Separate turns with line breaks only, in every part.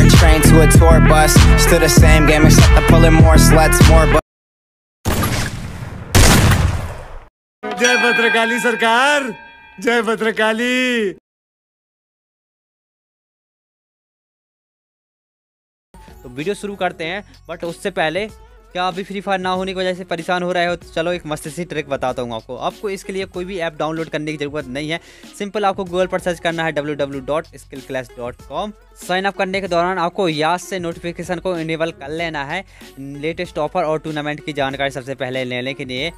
to a tour bus. Still the same game, except I'm pulling more sluts, more bu-
जय भद्रकाली सरकार जय भद्रकाली
तो video शुरू करते हैं बट उससे पहले क्या अभी फ्री फायर ना होने की वजह से परेशान हो रहे हो? तो चलो एक मस्त सी ट्रिक बताता हूँ आपको। आपको इसके लिए कोई भी ऐप डाउनलोड करने की ज़रूरत नहीं है। सिंपल आपको गूगल पर सर्च करना है www.skillclass.com साइन अप करने के दौरान आपको याद से नोटिफिकेशन को इनेबल कर लेना है। लेटेस्ट ऑफ़र और टूर्नामेंट की जानकारी सबसे पहले लेने के लिए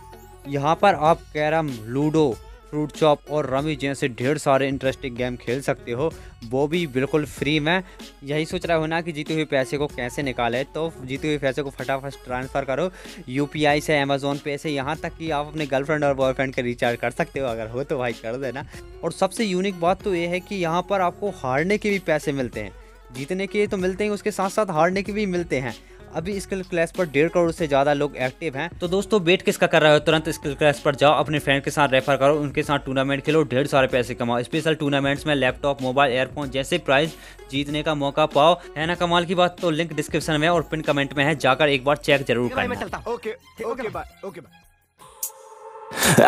यहाँ पर आप कैरम लूडो फ्रूट चॉप और रमी जैसे ढेर सारे इंटरेस्टिंग गेम खेल सकते हो। वो भी बिल्कुल फ्री में। यही सोच रहे हो ना कि जीते हुए पैसे को कैसे निकाले। तो जीते हुए पैसे को फटाफट ट्रांसफ़र करो। यूपीआई से अमेजोन पे से, यहाँ तक कि आप अपने गर्लफ्रेंड और बॉयफ्रेंड के रिचार्ज कर सकते हो। अगर हो तो भाई कर देना। और सबसे यूनिक बात तो ये है कि यहाँ पर आपको हारने के भी पैसे मिलते हैं। जीतने के तो मिलते हैं, उसके साथ साथ हारने के भी मिलते हैं। अभी स्किल क्लास पर डेढ़ करोड़ से ज़्यादा लोग एक्टिव हैं। तो दोस्तों वेट किसका कर रहे हो? तुरंत स्किल क्लास पर जाओ अपने फ्रेंड के साथ रेफर करो उनके साथ टूर्नामेंट खेलो ढेर सारे पैसे कमाओ। स्पेशल टूर्नामेंट्स में लैपटॉप मोबाइल एयरफोन जैसे प्राइज जीतने का मौका पाओ। है ना कमाल की बात? तो लिंक डिस्क्रिप्शन में और पिन कमेंट में है जाकर एक बार चेक ज़रूर करना।
Okay okay bye okay bye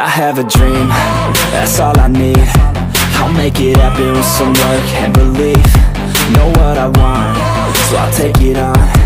I have a dream, that's all I need. I'll make it happen with some work and belief. Know what I want, so I'll take it on.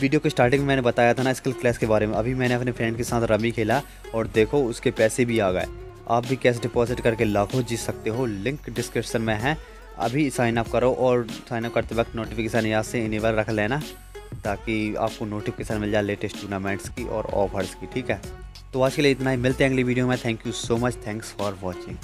video के starting में मैंने बताया था ना skill class के बारे में। अभी मैंने अपने फ्रेंड के साथ रमी खेला और देखो उसके पैसे भी आ गए। आप भी कैश डिपॉजिट करके लाखों जीत सकते हो? लिंक डिस्क्रिप्शन में है। अभी साइन अप करो और साइन अप करते वक्त नोटिफिकेशन याद से इनेबल रख लेना ताकि आपको नोटिफिकेशन मिल जाए लेटेस्ट टूर्नामेंट्स की और ऑफर्स की, ठीक है? तो आज के लिए इतना ही। मिलते हैं अगली वीडियो में। Thank you so much thanks for watching